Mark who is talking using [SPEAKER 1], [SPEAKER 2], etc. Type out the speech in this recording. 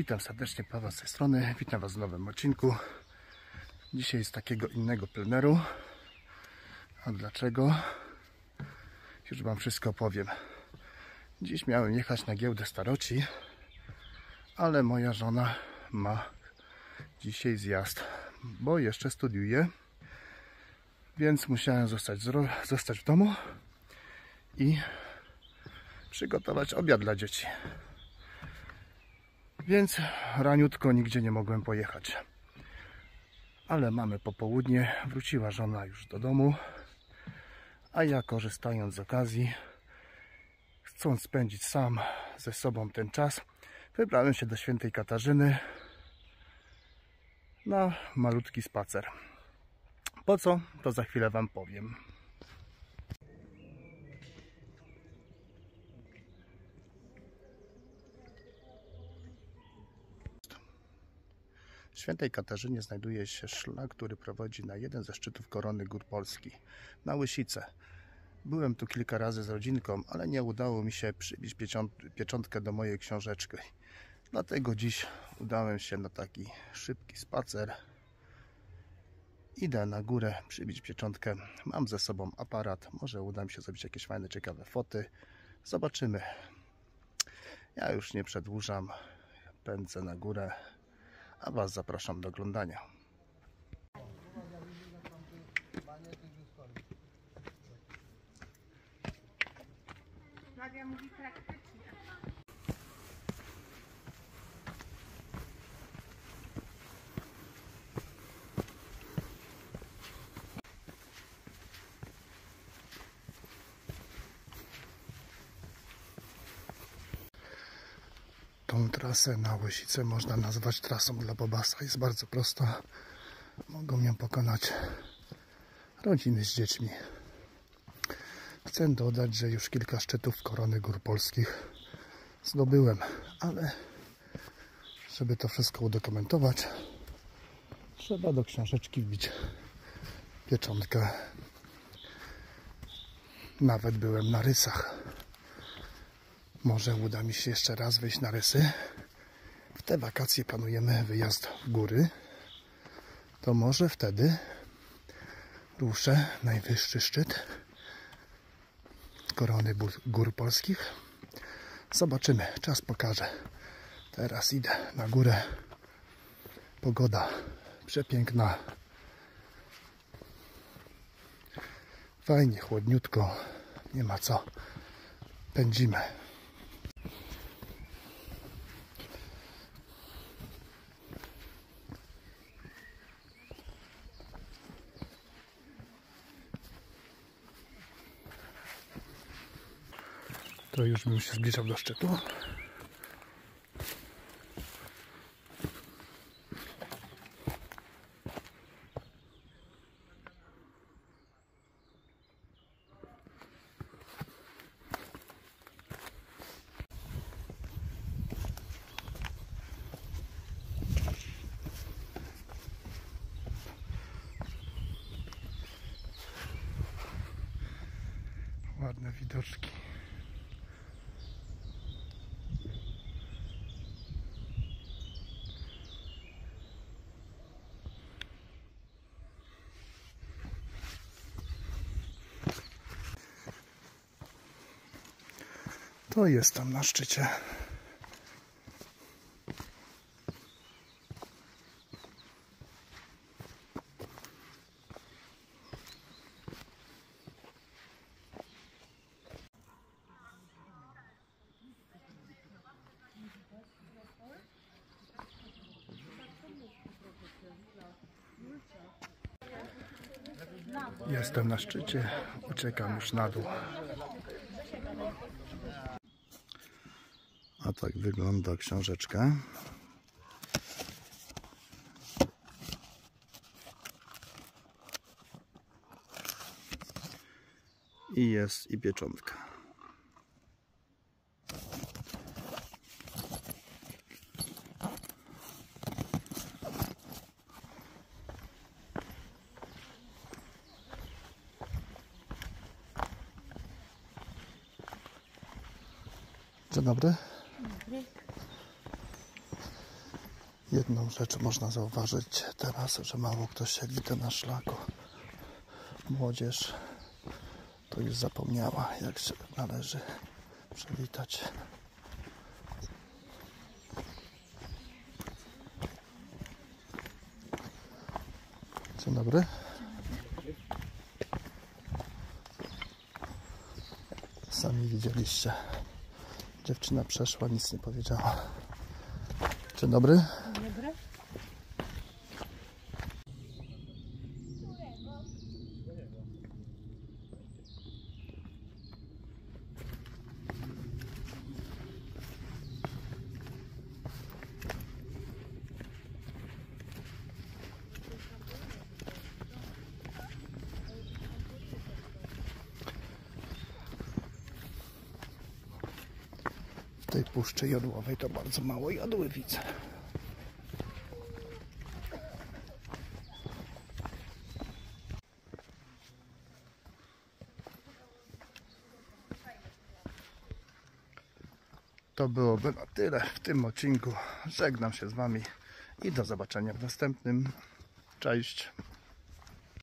[SPEAKER 1] Witam serdecznie Paweł z tej strony. Witam Was w nowym odcinku. Dzisiaj z takiego innego pleneru. A dlaczego? Już Wam wszystko powiem. Dziś miałem jechać na giełdę staroci, ale moja żona ma dzisiaj zjazd, bo jeszcze studiuje. Więc musiałem zostać, zostać w domu i przygotować obiad dla dzieci. Więc raniutko nigdzie nie mogłem pojechać. Ale mamy popołudnie, wróciła żona już do domu, a ja korzystając z okazji, chcąc spędzić sam ze sobą ten czas, wybrałem się do świętej Katarzyny na malutki spacer. Po co? To za chwilę Wam powiem. W Świętej Katarzynie znajduje się szlak, który prowadzi na jeden ze szczytów korony gór Polski, na Łysice. Byłem tu kilka razy z rodzinką, ale nie udało mi się przybić pieczą- pieczątkę do mojej książeczki. Dlatego dziś udałem się na taki szybki spacer. Idę na górę przybić pieczątkę. Mam ze sobą aparat. Może uda mi się zrobić jakieś fajne, ciekawe foty. Zobaczymy. Ja już nie przedłużam. Pędzę na górę a Was zapraszam do oglądania. Tą trasę na Łysicę można nazwać trasą dla Bobasa. Jest bardzo prosta. Mogą ją pokonać rodziny z dziećmi. Chcę dodać, że już kilka szczytów korony gór polskich zdobyłem, ale żeby to wszystko udokumentować, trzeba do książeczki wbić pieczątkę. Nawet byłem na rysach. Może uda mi się jeszcze raz wyjść na rysy. W te wakacje planujemy wyjazd w góry. To może wtedy ruszę najwyższy szczyt korony gór polskich. Zobaczymy, czas pokaże. Teraz idę na górę. Pogoda przepiękna. Fajnie, chłodniutko. Nie ma co. Pędzimy. To już bym się zbliżał do szczytu. Ładne widoczki. To jest tam na szczycie. Jestem na szczycie, uciekam już na dół. A tak wygląda książeczka. I jest i pieczątka. Dzień dobry. Jedną rzecz można zauważyć teraz, że mało kto się widzę na szlaku. Młodzież to już zapomniała, jak się należy przywitać. Dzień dobry. Sami widzieliście. Dziewczyna przeszła, nic nie powiedziała. Dzień dobry.
[SPEAKER 2] Dobra.
[SPEAKER 1] W tej puszczy jodłowej to bardzo mało jodły. To byłoby na tyle w tym odcinku. Żegnam się z Wami i do zobaczenia w następnym. Cześć.